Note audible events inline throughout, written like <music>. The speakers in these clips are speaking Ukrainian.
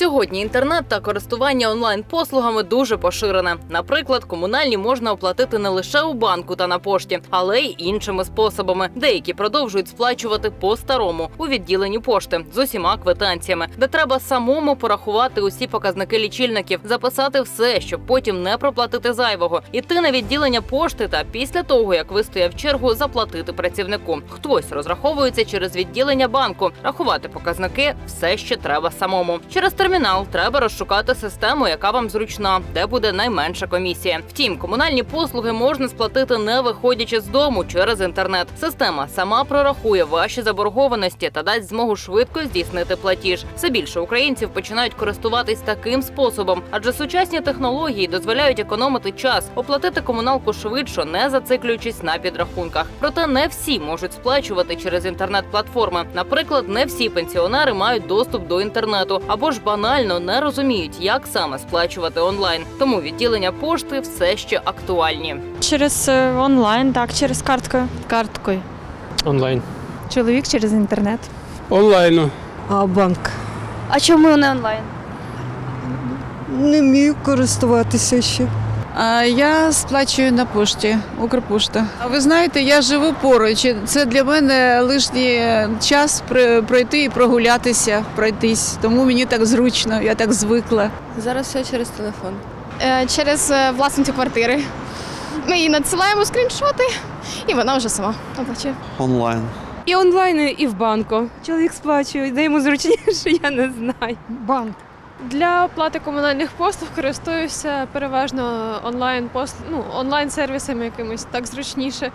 Сьогодні інтернет та користування онлайн-послугами дуже поширене. Наприклад, комунальні можна оплатити не лише у банку та на пошті, але й іншими способами. Деякі продовжують сплачувати по-старому у відділенні пошти з усіма квитанціями, де треба самому порахувати усі показники лічильників, записати все, щоб потім не проплатити зайвого, іти на відділення пошти та після того, як вистояв чергу, заплатити працівнику. Хтось розраховується через відділення банку, рахувати показники все ще треба самому. Через термінал треба розшукати систему, яка вам зручна, де буде найменша комісія. Втім, комунальні послуги можна сплатити не виходячи з дому через інтернет. Система сама прорахує ваші заборгованості та дасть змогу швидко здійснити платіж. Все більше українців починають користуватись таким способом, адже сучасні технології дозволяють економити час, оплатити комуналку швидше, не зациклюючись на підрахунках. Проте не всі можуть сплачувати через інтернет-платформи. Наприклад, не всі пенсіонери мають доступ до інтернету або ж банально не розуміють, як саме сплачувати онлайн. Тому відділення пошти все ще актуальні. Через е, онлайн, так, через картку. карткою. Онлайн. Чоловік через інтернет. Онлайн. А банк А чому не онлайн? не вмію користуватися ще. А я сплачую на пошті, Укрпошта. А ви знаєте, я живу поруч. Це для мене лишній час пройти і прогулятися, пройтись. Тому мені так зручно, я так звикла. Зараз все через телефон. Е, через е, власницю квартири. Ми їй надсилаємо скріншоти, і вона вже сама оплачує. онлайн. І онлайн, і в банку. Чоловік сплачує, де йому зручніше, <laughs> я не знаю. Банк. Для оплати комунальних послуг користуюся переважно онлайн послуг, ну, онлайн сервісами якимось так зручніше.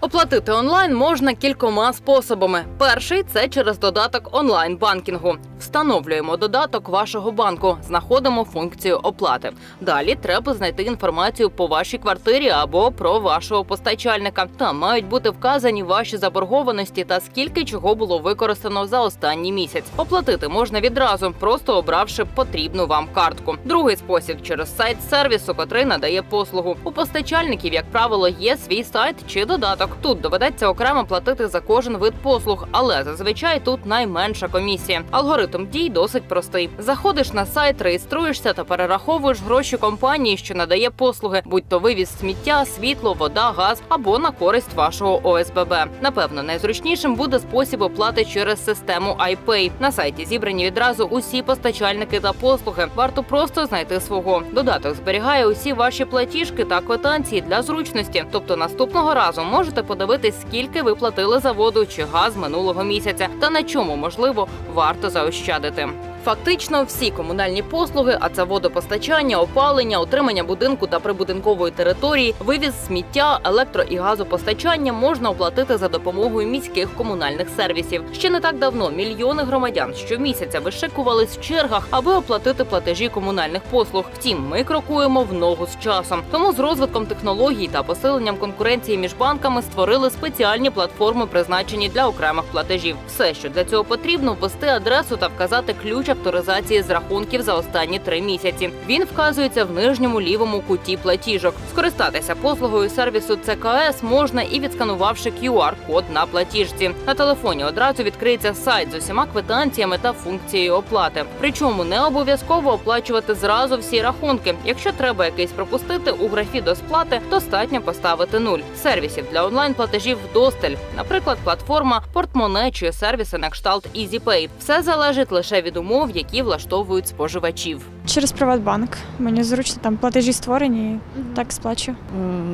Оплатити онлайн можна кількома способами. Перший це через додаток онлайн банкінгу. Встановлюємо додаток вашого банку, знаходимо функцію оплати. Далі треба знайти інформацію по вашій квартирі або про вашого постачальника. Там мають бути вказані ваші заборгованості та скільки чого було використано за останній місяць. Оплатити можна відразу, просто обравши потрібну вам картку. Другий спосіб через сайт сервісу, котрий надає послугу. У постачальників, як правило, є свій сайт чи додаток. Тут доведеться окремо платити за кожен вид послуг, але зазвичай тут найменша комісія. Алгоритм дій досить простий. Заходиш на сайт, реєструєшся та перераховуєш гроші компанії, що надає послуги, будь то вивіз сміття, світло, вода, газ або на користь вашого ОСББ. Напевно, найзручнішим буде спосіб оплати через систему iPay. На сайті зібрані відразу усі постачальники та послуги. Варто просто знайти свого. Додаток зберігає усі ваші платіжки та квитанції для зручності. Тобто наступного разу можете подивитись, скільки ви платили за воду чи газ минулого місяця, та на чому можливо варто заощадити заощадити. Фактично, всі комунальні послуги, а це водопостачання, опалення, отримання будинку та прибудинкової території, вивіз сміття, електро і газопостачання можна оплатити за допомогою міських комунальних сервісів. Ще не так давно мільйони громадян щомісяця вишикувались в чергах, аби оплатити платежі комунальних послуг. Втім, ми крокуємо в ногу з часом. Тому з розвитком технологій та посиленням конкуренції між банками створили спеціальні платформи, призначені для окремих платежів. Все, що для цього потрібно, ввести адресу та вказати ключ авторизації з рахунків за останні три місяці. Він вказується в нижньому лівому куті платіжок. Скористатися послугою сервісу ЦКС можна і відсканувавши QR-код на платіжці. На телефоні одразу відкриється сайт з усіма квитанціями та функцією оплати. Причому не обов'язково оплачувати зразу всі рахунки. Якщо треба якийсь пропустити у графі до сплати, достатньо поставити нуль. Сервісів для онлайн платежів вдосталь, наприклад, платформа Портмоне чи сервіси на кшталт EasyPay. Все залежить лише від умов, які влаштовують споживачів. Через Приватбанк. Мені зручно там платежі створені, і так сплачу.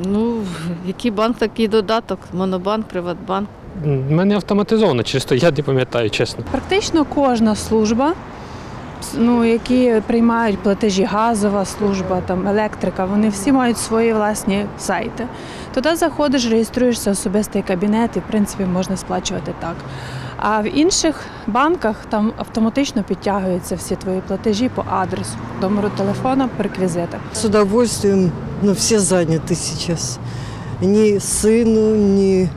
Ну, який банк, такий додаток. Монобанк, Приватбанк. У мене автоматизовано, чисто я не пам'ятаю, чесно. Практично кожна служба, ну, які приймають платежі, газова служба, там, електрика, вони всі мають свої власні сайти. Туди заходиш, реєструєшся особистий кабінет і, в принципі, можна сплачувати так. А в інших банках там автоматично підтягуються всі твої платежі по адресу, номеру телефона, по реквізитах. С удовольствием, но все заняты сейчас. Ни сыну, ни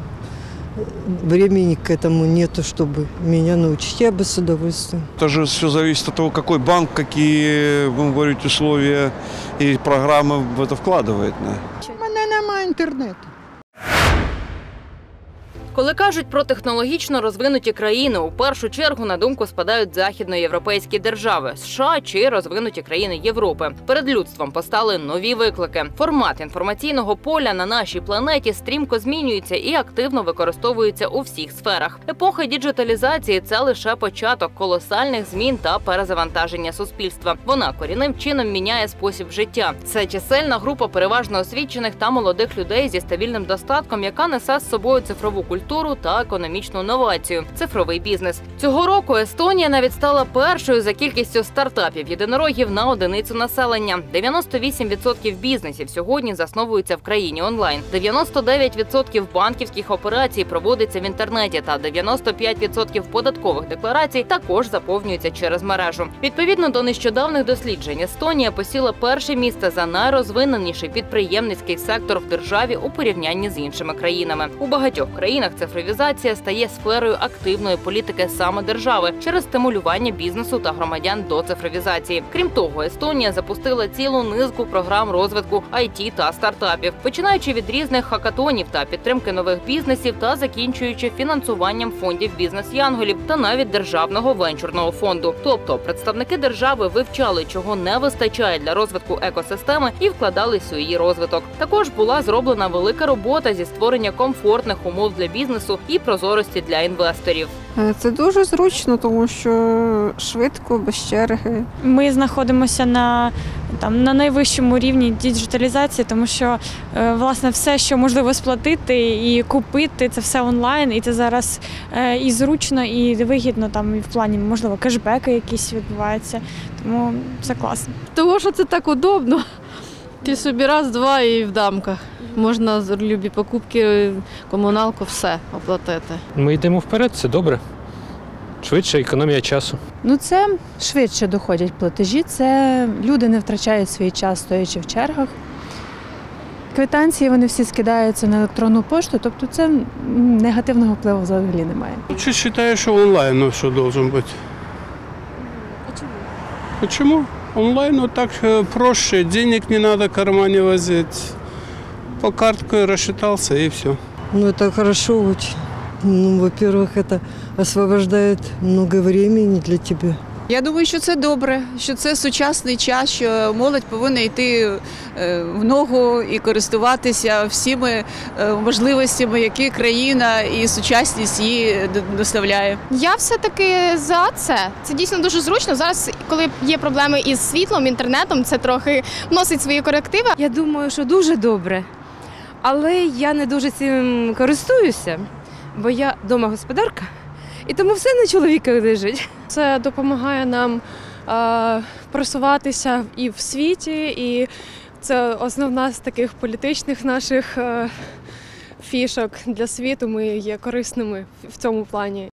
времени к этому нету, чтобы меня научить. Я бы с удовольствием. Это же все зависит от того, какой банк, какие, будем говорить, условия и программы в это вкладывает. Да. У мене немає інтернету. Коли кажуть про технологічно розвинуті країни, у першу чергу на думку спадають західноєвропейські держави, США чи розвинуті країни Європи. Перед людством постали нові виклики. Формат інформаційного поля на нашій планеті стрімко змінюється і активно використовується у всіх сферах. Епоха діджиталізації це лише початок колосальних змін та перезавантаження суспільства. Вона корінним чином міняє спосіб життя. Це чисельна група переважно освічених та молодих людей зі стабільним достатком, яка несе з собою цифрову культуру та економічну новацію. Цифровий бізнес цього року Естонія навіть стала першою за кількістю стартапів єдинорогів на одиницю населення. 98% бізнесів сьогодні засновуються в країні онлайн. 99% банківських операцій проводиться в інтернеті, та 95% податкових декларацій також заповнюються через мережу. Відповідно до нещодавних досліджень, Естонія посіла перше місце за найрозвиненіший підприємницький сектор в державі у порівнянні з іншими країнами. У багатьох країнах цифровізація стає сферою активної політики саме держави через стимулювання бізнесу та громадян до цифровізації. Крім того, Естонія запустила цілу низку програм розвитку IT та стартапів, починаючи від різних хакатонів та підтримки нових бізнесів та закінчуючи фінансуванням фондів бізнес-янголів та навіть державного венчурного фонду. Тобто представники держави вивчали, чого не вистачає для розвитку екосистеми, і вкладались у її розвиток. Також була зроблена велика робота зі створення комфортних умов для бізнесу і прозорості для інвесторів. Е, Це дуже зручно, тому що швидко, без черги. Ми знаходимося на, там, на найвищому рівні діджиталізації, тому що е, власне все, що можливо сплатити і купити, це все онлайн, і це зараз е, і зручно, і вигідно там і в плані, можливо, кешбеки якісь відбуваються. Тому це класно. Того, що це так удобно. Ти собі раз, два і в дамках. Можна з любі покупки, комуналку, все оплатити. Ми йдемо вперед, це добре. Швидше економія часу. Ну це швидше доходять платежі. Це люди не втрачають свій час, стоячи в чергах. Квитанції вони всі скидаються на електронну пошту, тобто це негативного впливу взагалі немає. Вообще считаю, что онлайн ну, все должен быть. Почему? Почему? Онлайн вот так э, проще, денег не надо в кармане возить По картке рассчитался и все. Ну, это хорошо очень. Ну, во-первых, это освобождает много времени для тебя. Я думаю, що це добре, що це сучасний час, що молодь повинна йти е, в ногу і користуватися всіми е, можливостями, які країна і сучасність їй д- доставляє. Я все-таки за це. Це дійсно дуже зручно. Зараз, коли є проблеми із світлом, інтернетом, це трохи вносить свої корективи. Я думаю, що дуже добре. Але я не дуже цим користуюся, бо я вдома господарка, і тому все на чоловіка лежить. Це допомагає нам е, просуватися і в світі, і це основна з таких політичних наших е, фішок для світу. Ми є корисними в цьому плані.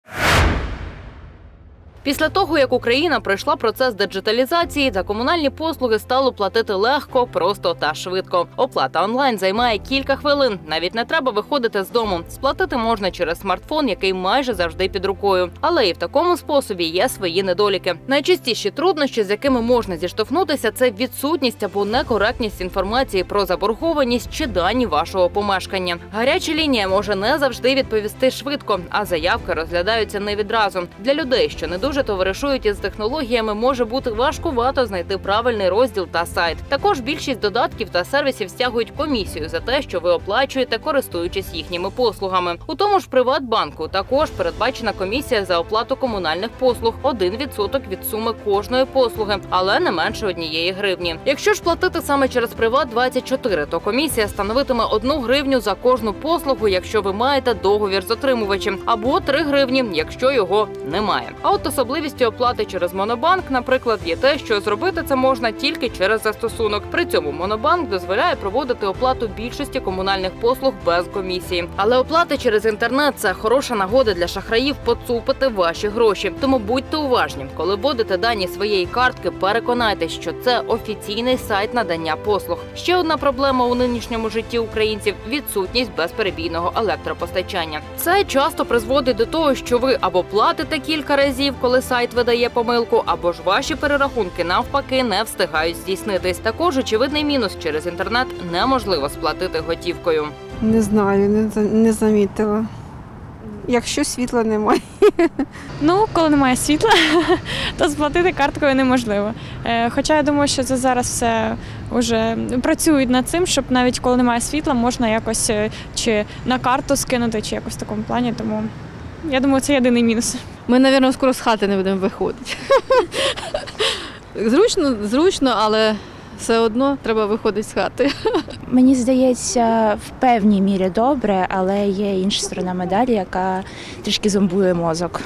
Після того, як Україна пройшла процес диджиталізації, за комунальні послуги стало платити легко, просто та швидко. Оплата онлайн займає кілька хвилин. Навіть не треба виходити з дому. Сплатити можна через смартфон, який майже завжди під рукою. Але і в такому способі є свої недоліки. Найчастіші труднощі, з якими можна зіштовхнутися, це відсутність або некоректність інформації про заборгованість чи дані вашого помешкання. Гаряча лінія може не завжди відповісти швидко, а заявки розглядаються не відразу. Для людей, що не дуже товаришують із технологіями, може бути важкувато знайти правильний розділ та сайт. Також більшість додатків та сервісів стягують комісію за те, що ви оплачуєте, користуючись їхніми послугами. У тому ж Приватбанку також передбачена комісія за оплату комунальних послуг 1% від суми кожної послуги, але не менше однієї гривні. Якщо ж платити саме через Приват 24 то комісія становитиме 1 гривню за кожну послугу, якщо ви маєте договір з отримувачем, або 3 гривні, якщо його немає. А от особливістю оплати через Монобанк, наприклад, є те, що зробити це можна тільки через застосунок. При цьому Монобанк дозволяє проводити оплату більшості комунальних послуг без комісії. Але оплати через інтернет це хороша нагода для шахраїв поцупити ваші гроші. Тому будьте уважні, коли вводите дані своєї картки, переконайтесь, що це офіційний сайт надання послуг. Ще одна проблема у нинішньому житті українців відсутність безперебійного електропостачання. Це часто призводить до того, що ви або платите кілька разів, коли сайт видає помилку, або ж ваші перерахунки навпаки не встигають здійснитись. Також очевидний мінус через інтернет неможливо сплатити готівкою. Не знаю, не, не замітила. якщо світла немає. <laughs> Ну, коли немає світла, <laughs> то сплатити карткою неможливо. Е, Хоча я думаю, що це зараз все вже працюють над цим, щоб навіть коли немає світла, можна якось е, чи на карту скинути, чи якось в такому плані. Тому я думаю, це єдиний мінус. Ми, мабуть, скоро з хати не будемо виходити. Зручно, зручно, але все одно треба виходити з хати. Мені здається, в певній мірі добре, але є інша сторона медалі, яка трішки зомбує мозок.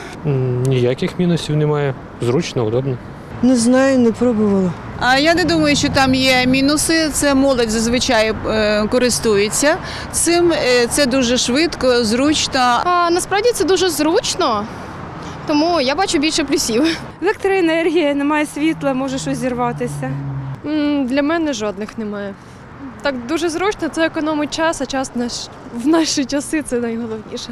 Ніяких мінусів немає. Зручно, удобно. Не знаю, не пробувала. А я не думаю, що там є мінуси. Це молодь зазвичай е, користується цим. Е, Це дуже швидко, зручно. А, насправді це дуже зручно, тому я бачу більше плюсів. Електроенергія, немає світла, може щось зірватися. М, Для мене жодних немає. Так дуже зручно, це економить час, а час наш в наші часи це найголовніше.